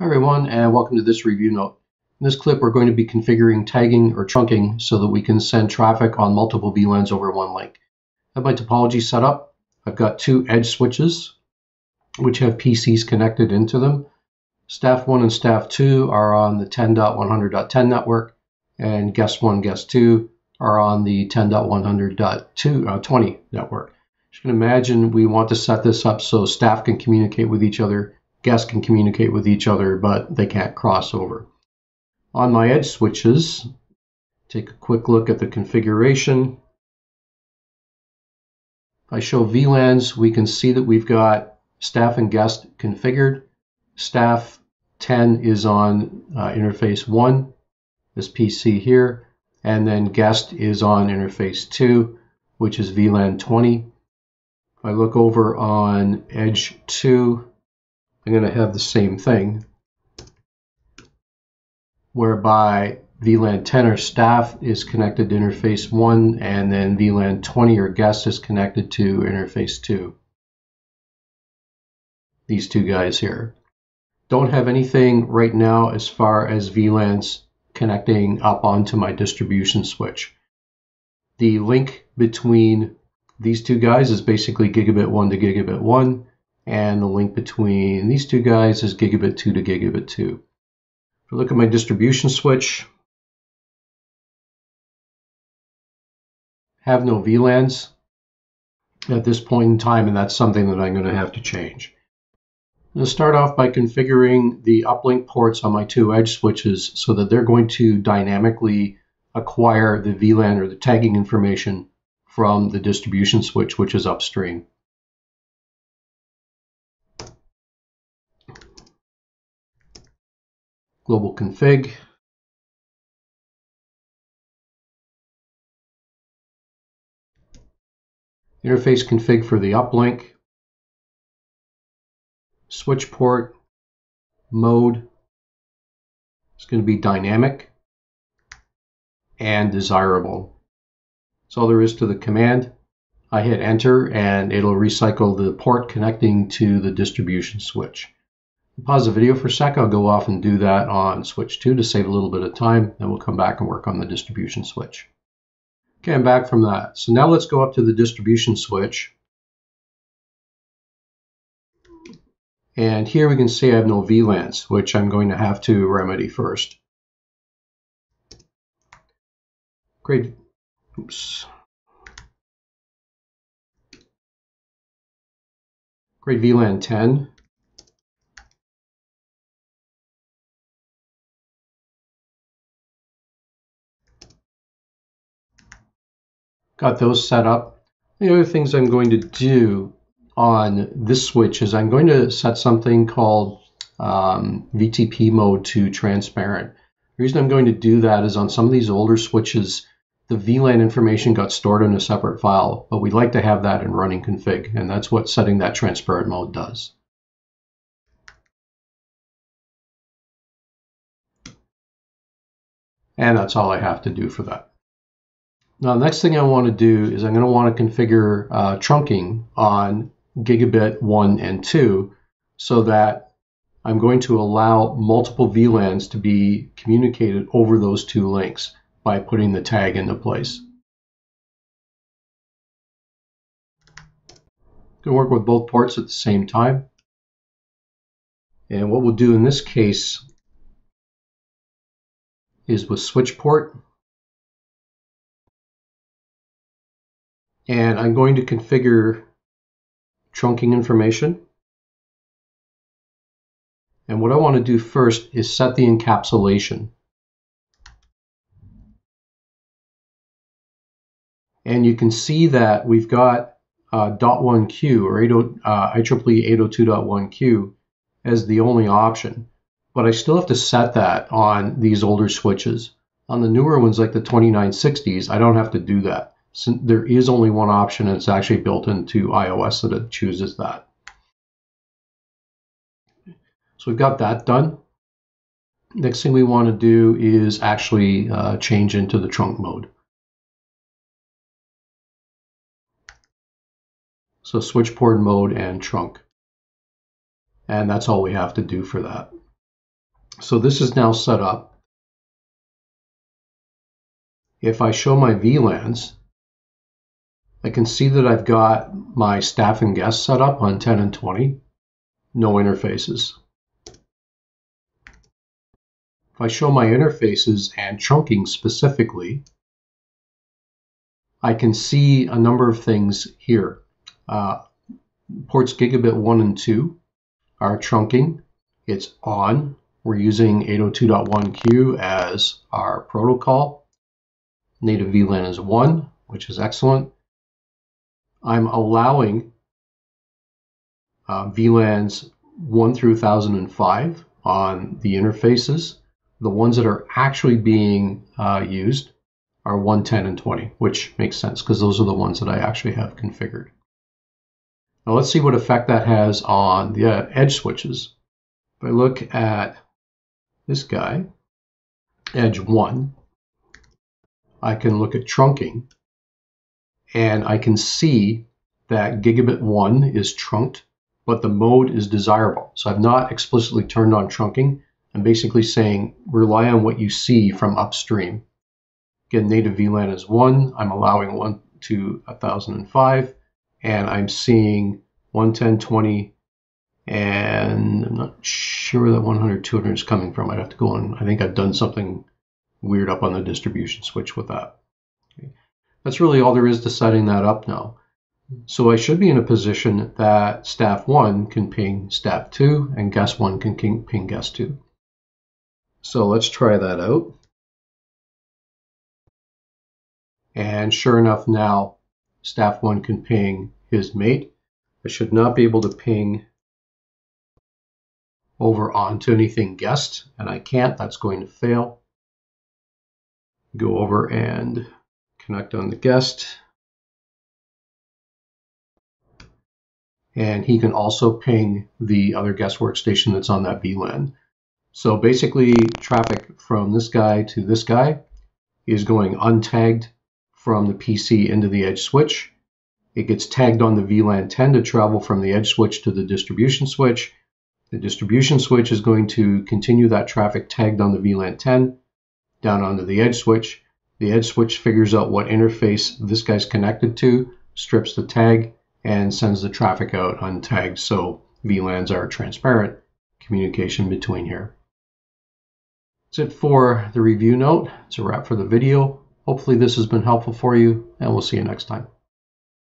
Hi everyone and welcome to this review note. In this clip we're going to be configuring tagging or trunking so that we can send traffic on multiple VLANs over one link. I have my topology set up. I've got two edge switches which have PCs connected into them. Staff 1 and Staff 2 are on the 10.100.10 network and Guest 1 Guest 2 are on the 10.100.20 uh, network. You can imagine we want to set this up so staff can communicate with each other guests can communicate with each other, but they can't cross over. On my edge switches, take a quick look at the configuration. If I show VLANs, we can see that we've got staff and guest configured. Staff 10 is on uh, interface 1, this PC here, and then guest is on interface 2, which is VLAN 20. If I look over on edge 2, I'm going to have the same thing whereby VLAN 10 or staff is connected to interface 1 and then VLAN 20 or guest is connected to interface 2. These two guys here. Don't have anything right now as far as VLANs connecting up onto my distribution switch. The link between these two guys is basically gigabit 1 to gigabit 1 and the link between these two guys is gigabit 2 to gigabit 2. If I look at my distribution switch, have no VLANs at this point in time, and that's something that I'm going to have to change. I'm going to start off by configuring the uplink ports on my two edge switches so that they're going to dynamically acquire the VLAN or the tagging information from the distribution switch, which is upstream. Global config. Interface config for the uplink. Switch port mode is going to be dynamic and desirable. That's all there is to the command. I hit enter and it'll recycle the port connecting to the distribution switch. Pause the video for a sec. I'll go off and do that on switch 2 to save a little bit of time. Then we'll come back and work on the distribution switch. Okay, I'm back from that. So now let's go up to the distribution switch. And here we can see I have no VLANs, which I'm going to have to remedy first. Great. Oops. Great VLAN 10 got those set up. The other things I'm going to do on this switch is I'm going to set something called um, VTP mode to transparent. The reason I'm going to do that is on some of these older switches, the VLAN information got stored in a separate file, but we'd like to have that in running config, and that's what setting that transparent mode does. And that's all I have to do for that. Now, the next thing I want to do is I'm going to want to configure uh, trunking on gigabit 1 and 2 so that I'm going to allow multiple VLANs to be communicated over those two links by putting the tag into place. Going to work with both ports at the same time. And what we'll do in this case is with switch port, and I'm going to configure trunking information. And what I want to do first is set the encapsulation. And you can see that we've got uh, .1q or 80, uh, IEEE 802.1q as the only option. But I still have to set that on these older switches. On the newer ones like the 2960s, I don't have to do that there is only one option and it's actually built into IOS that it chooses that. So we've got that done. Next thing we want to do is actually uh, change into the trunk mode. So switch port mode and trunk. And that's all we have to do for that. So this is now set up. If I show my VLANs, I can see that I've got my staff and guests set up on 10 and 20, no interfaces. If I show my interfaces and trunking specifically, I can see a number of things here. Uh, ports gigabit 1 and 2 are trunking. It's on. We're using 802.1q as our protocol. Native VLAN is 1, which is excellent. I'm allowing uh, VLANs 1 through 1005 on the interfaces. The ones that are actually being uh, used are 110 and 20, which makes sense because those are the ones that I actually have configured. Now let's see what effect that has on the uh, edge switches. If I look at this guy, edge 1, I can look at trunking and I can see that gigabit 1 is trunked, but the mode is desirable. So I've not explicitly turned on trunking. I'm basically saying rely on what you see from upstream. Again, native VLAN is 1. I'm allowing 1 to 1005, and I'm seeing 110, 20, and I'm not sure where that 100, 200 is coming from. I'd have to go on. I think I've done something weird up on the distribution switch with that. That's really all there is to setting that up now. So I should be in a position that staff 1 can ping staff 2 and guest 1 can ping guest 2. So let's try that out. And sure enough now staff 1 can ping his mate. I should not be able to ping over onto anything guest and I can't, that's going to fail. Go over and connect on the guest. And he can also ping the other guest workstation that's on that VLAN. So basically, traffic from this guy to this guy is going untagged from the PC into the edge switch. It gets tagged on the VLAN 10 to travel from the edge switch to the distribution switch. The distribution switch is going to continue that traffic tagged on the VLAN 10 down onto the edge switch. The edge switch figures out what interface this guy's connected to, strips the tag, and sends the traffic out untagged so VLANs are transparent communication between here. That's it for the review note. It's a wrap for the video. Hopefully this has been helpful for you, and we'll see you next time.